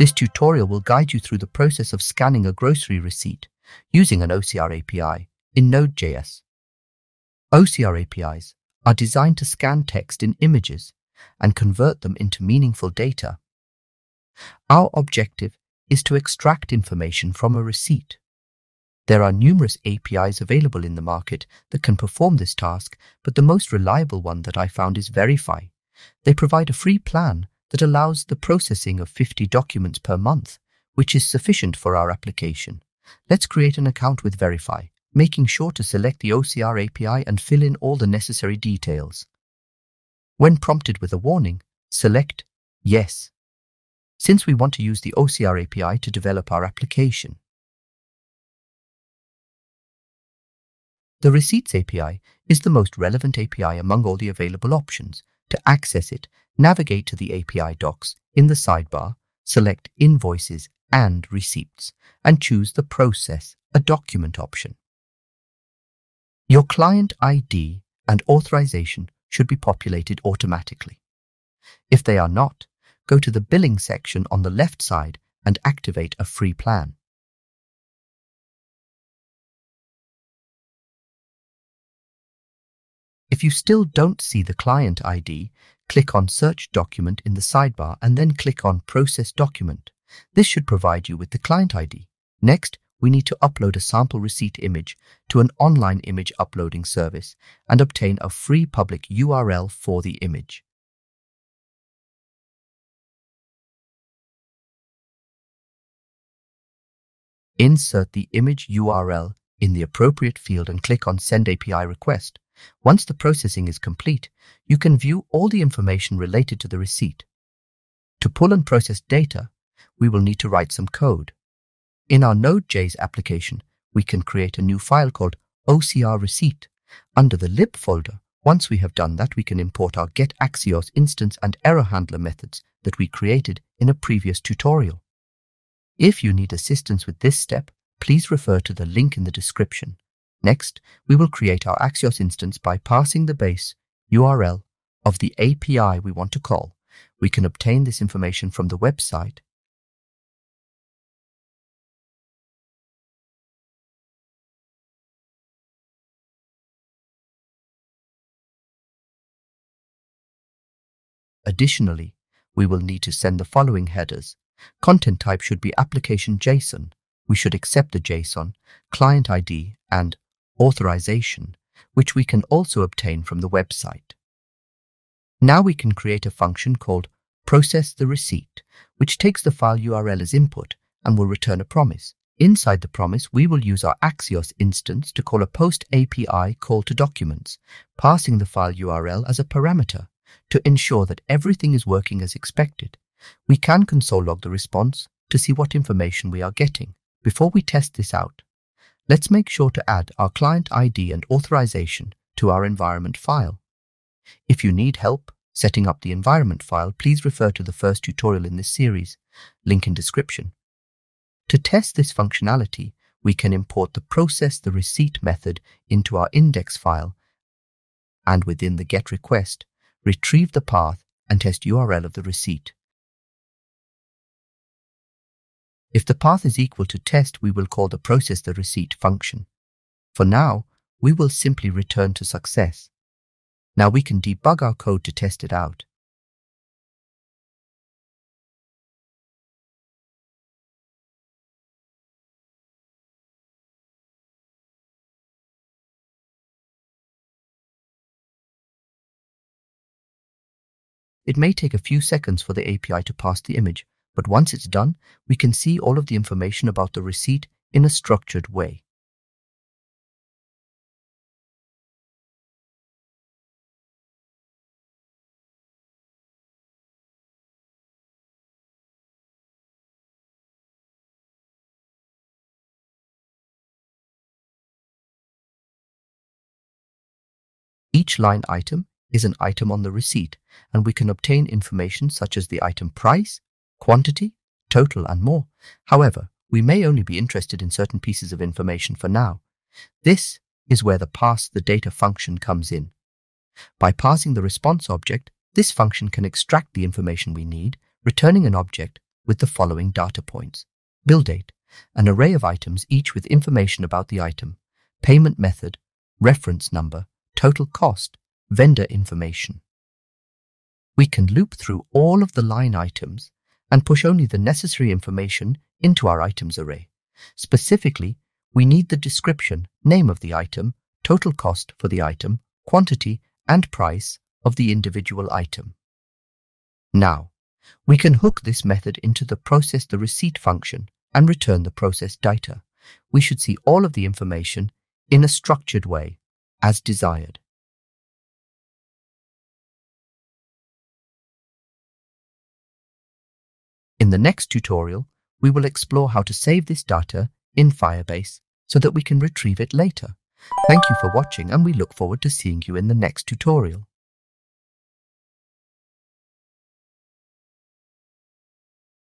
This tutorial will guide you through the process of scanning a grocery receipt using an OCR API in Node.js. OCR APIs are designed to scan text in images and convert them into meaningful data. Our objective is to extract information from a receipt. There are numerous APIs available in the market that can perform this task, but the most reliable one that I found is Veryfi. They provide a free plan that allows the processing of 50 documents per month, which is sufficient for our application. Let's create an account with Veryfi, making sure to select the OCR API and fill in all the necessary details. When prompted with a warning, select Yes, since we want to use the OCR API to develop our application. The Receipts API is the most relevant API among all the available options. To access it, navigate to the API docs in the sidebar, select Invoices and Receipts, and choose the Process a Document option. Your client ID and authorization should be populated automatically. If they are not, go to the Billing section on the left side and activate a free plan. If you still don't see the client ID, click on Search Document in the sidebar and then click on Process Document. This should provide you with the client ID. Next, we need to upload a sample receipt image to an online image uploading service and obtain a free public URL for the image. Insert the image URL in the appropriate field and click on Send API Request. Once the processing is complete, you can view all the information related to the receipt. To pull and process data, we will need to write some code. In our Node.js application, we can create a new file called OCR receipt. Under the lib folder, once we have done that, we can import our get Axios instance and error handler methods that we created in a previous tutorial. If you need assistance with this step, please refer to the link in the description. Next, we will create our Axios instance by passing the base URL of the API we want to call. We can obtain this information from the website Additionally, we will need to send the following headers. Content type should be application JSON. We should accept the JSON, client ID, and authorization, which we can also obtain from the website. Now we can create a function called process the receipt, which takes the file URL as input and will return a promise. Inside the promise, we will use our Axios instance to call a post API call to documents, passing the file URL as a parameter to ensure that everything is working as expected. We can console log the response to see what information we are getting. Before we test this out, Let's make sure to add our client ID and authorization to our environment file. If you need help setting up the environment file, please refer to the first tutorial in this series, link in description. To test this functionality, we can import the process the receipt method into our index file and within the get request, retrieve the path and test URL of the receipt. If the path is equal to test, we will call the process the receipt function. For now, we will simply return to success. Now we can debug our code to test it out. It may take a few seconds for the API to pass the image, but once it's done, we can see all of the information about the receipt in a structured way. Each line item is an item on the receipt, and we can obtain information such as the item price, quantity, total, and more. However, we may only be interested in certain pieces of information for now. This is where the pass the data function comes in. By passing the response object, this function can extract the information we need, returning an object with the following data points. Bill date, an array of items each with information about the item, payment method, reference number, total cost, vendor information. We can loop through all of the line items and push only the necessary information into our items array. Specifically, we need the description, name of the item, total cost for the item, quantity, and price of the individual item. Now, we can hook this method into the process the receipt function and return the process data. We should see all of the information in a structured way, as desired. In the next tutorial, we will explore how to save this data in Firebase so that we can retrieve it later. Thank you for watching and we look forward to seeing you in the next tutorial.